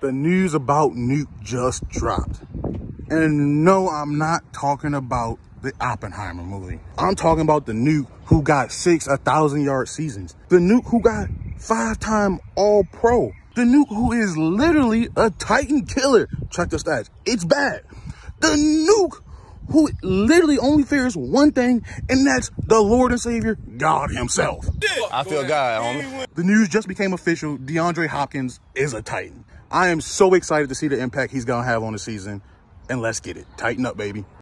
the news about Nuke just dropped. And no, I'm not talking about the Oppenheimer movie. I'm talking about the Nuke who got six a thousand yard seasons. The Nuke who got five time all pro. The Nuke who is literally a Titan killer. Check the stats. It's bad. The Nuke who literally only fears one thing, and that's the Lord and Savior, God himself. I feel God, homie. The news just became official. DeAndre Hopkins is a Titan. I am so excited to see the impact he's going to have on the season. And let's get it. Titan up, baby.